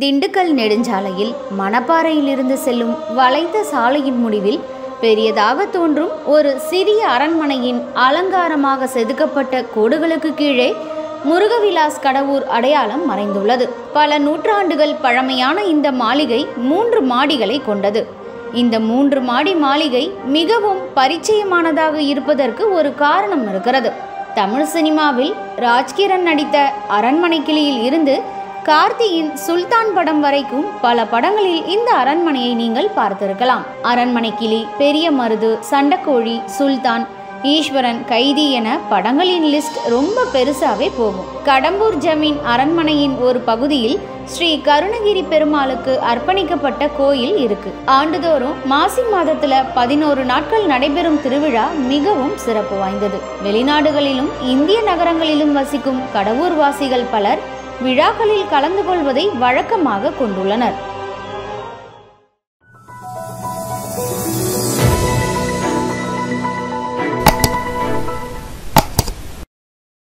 திண்டுக்கல் நெடுஞ்சாலையில் மணப்பாறையிலிருந்து செல்லும் வளைந்த சாலையின் முடிவில் பெரியதாக தோன்றும் ஒரு சிறிய அரண்மனையின் அலங்காரமாக செதுக்கப்பட்ட கோடுகளுக்கு கீழே முருகவிலாஸ் கடவுர் அடையாளம் மறைந்துள்ளது. பல நூற்றாண்டுகள் பழமையான இந்த மாளிகை மூன்று மாடிகளை கொண்டது. இந்த மூன்று மாடி மாளிகை மிகவும் பரிச்சயமானதாக இருப்பதற்கு ஒரு காரணம் இருக்கிறது. தமிழ் சினிமாவில் ராஜ்கிரண் நடித்த அரண்மனை கிளியில் இருந்து கார்த்தியின் சுல்தான் படம் வரைக்கும் பல படங்களில் இந்த அரண்மனையை நீங்கள் பார்த்திருக்கலாம். அரண்மனை கிளி பெரிய மருது சண்டக்கோழி சுல்தான் ஈஸ்வரன் கைதி என படங்களின் லிஸ்ட் ரொம்ப பெருசாவே போகும். கடம்பூர் ஜமீன் அரண்மனையின் ஒரு பகுதியில் ஸ்ரீ கருணகிரி பெருமாளுக்கு அர்ப்பணிக்கப்பட்ட கோயில் இருக்கு. ஆண்டுதோறும் மாசி மாதத்துல பதினோரு நாட்கள் நடைபெறும் திருவிழா மிகவும் சிறப்பு வாய்ந்தது. வெளிநாடுகளிலும் இந்திய நகரங்களிலும் வசிக்கும் கடவுர் வாசிகள் பலர் விழாக்களில் கலந்து கொள்வதை வழக்கமாக கொண்டுள்ளனர்.